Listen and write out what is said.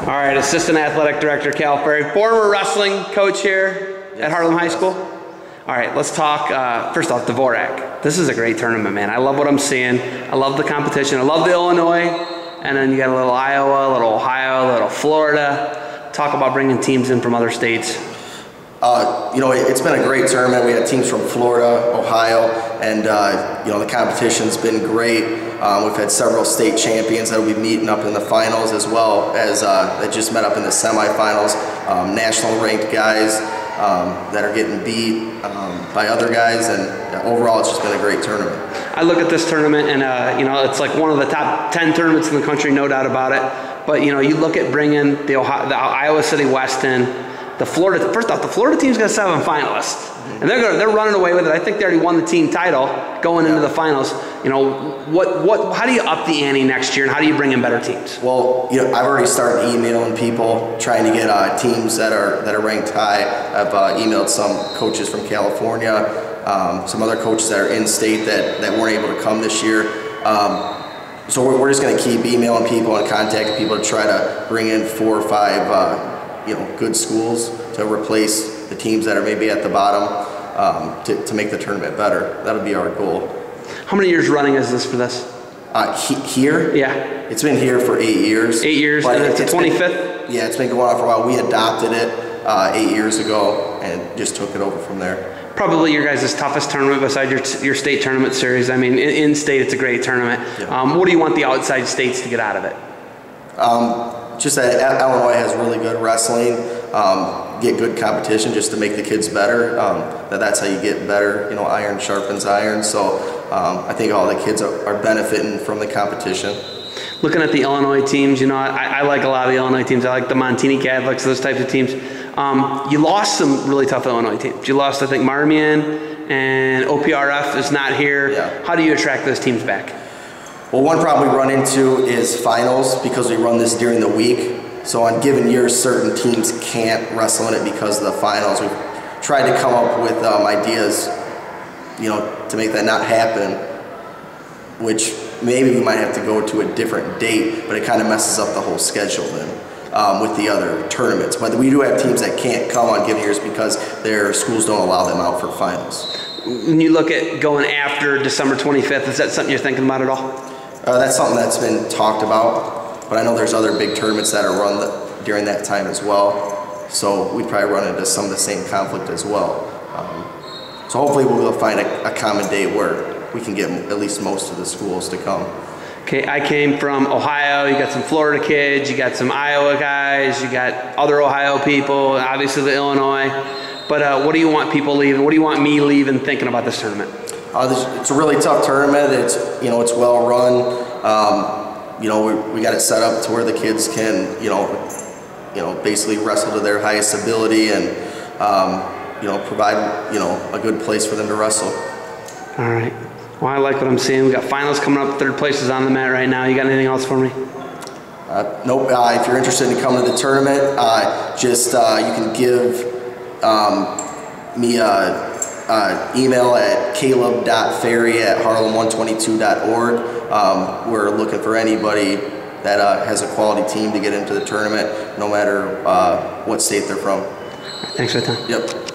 All right, Assistant Athletic Director Cal Ferry, former wrestling coach here at Harlem High School. All right, let's talk. Uh, first off, Dvorak. This is a great tournament, man. I love what I'm seeing. I love the competition. I love the Illinois, and then you got a little Iowa, a little Ohio, a little Florida. Talk about bringing teams in from other states. Uh, you know, it, has been a great tournament. We had teams from Florida, Ohio, and uh, you know the competition's been great. Um, we've had several state champions that will be meeting up in the finals as well as uh, that just met up in the semifinals. Um, national ranked guys um, that are getting beat um, by other guys, and overall, it's just been a great tournament. I look at this tournament, and uh, you know, it's like one of the top ten tournaments in the country, no doubt about it. But you know, you look at bringing the, Ohio, the Iowa City West in the Florida, first off, the Florida team's got seven finalists, and they're going they're running away with it. I think they already won the team title going into the finals. You know, what what how do you up the ante next year, and how do you bring in better teams? Well, you know, I've already started emailing people trying to get uh, teams that are that are ranked high. I've uh, emailed some coaches from California, um, some other coaches that are in state that that weren't able to come this year. Um, so we're, we're just going to keep emailing people and contacting people to try to bring in four or five. Uh, you know, good schools to replace the teams that are maybe at the bottom um, to, to make the tournament better. That'll be our goal. How many years running is this for this? Uh, he, here? Yeah. It's been here for eight years. Eight years, and it's the 25th? Been, yeah, it's been going on for a while. We adopted it uh, eight years ago and just took it over from there. Probably your guys' toughest tournament beside your, your state tournament series. I mean, in, in state, it's a great tournament. Yeah. Um, what do you want the outside states to get out of it? Um, just that Illinois has really good wrestling, um, get good competition just to make the kids better. Um, that that's how you get better. You know, iron sharpens iron. So um, I think all the kids are, are, benefiting from the competition. Looking at the Illinois teams, you know, I, I, like a lot of the Illinois teams. I like the Montini Catholics, those types of teams. Um, you lost some really tough Illinois teams. You lost, I think, Marmion and OPRF is not here. Yeah. How do you attract those teams back? Well, one problem we run into is finals because we run this during the week. So on given years, certain teams can't wrestle in it because of the finals. We've tried to come up with um, ideas, you know, to make that not happen, which maybe we might have to go to a different date, but it kind of messes up the whole schedule then. Um, with the other tournaments. But we do have teams that can't come on given years because their schools don't allow them out for finals. When you look at going after December 25th, is that something you're thinking about at all? Uh, that's something that's been talked about, but I know there's other big tournaments that are run the, during that time as well. So we'd probably run into some of the same conflict as well. Um, so hopefully we'll find a, a common day where we can get at least most of the schools to come. Okay, I came from Ohio. You got some Florida kids, you got some Iowa guys, you got other Ohio people, obviously the Illinois. But uh, what do you want people leaving? What do you want me leaving thinking about this tournament? Uh, it's a really tough tournament. It's you know it's well run. Um, you know we, we got it set up to where the kids can you know you know basically wrestle to their highest ability and um, you know provide you know a good place for them to wrestle. All right. Well, I like what I'm seeing. We got finals coming up. Third place is on the mat right now. You got anything else for me? Uh, nope. Uh, if you're interested in coming to the tournament, uh, just uh, you can give um, me a uh, email at caleb.ferry at harlem122.org. Um, we're looking for anybody that uh, has a quality team to get into the tournament, no matter uh, what state they're from. Thanks for the time. Yep.